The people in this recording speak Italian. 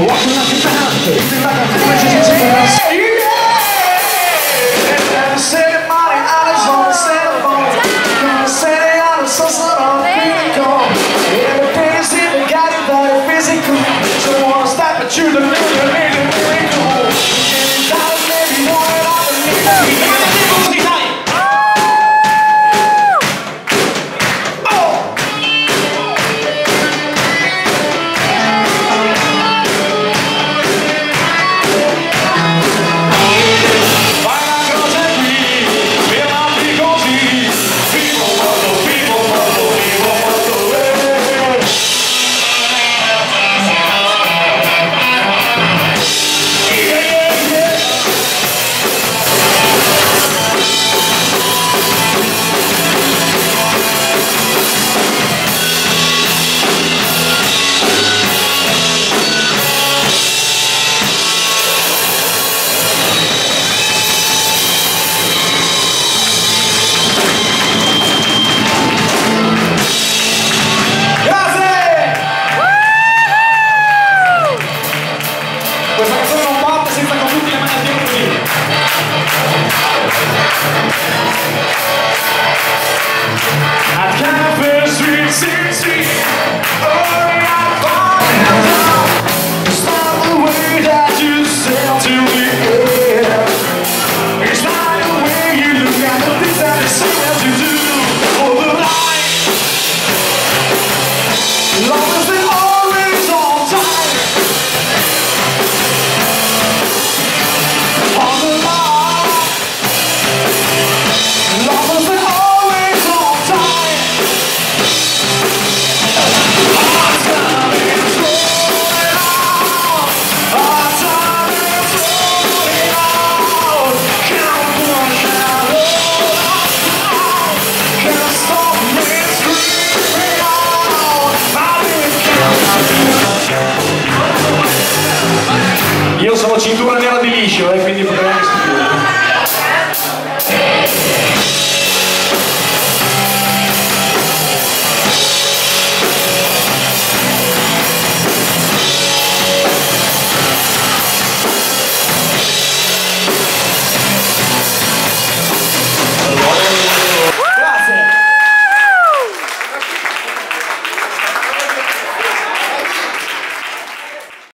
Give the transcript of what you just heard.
を忘れてたなんて 놀랍 sono cintura nera di liscio, eh, quindi potrei...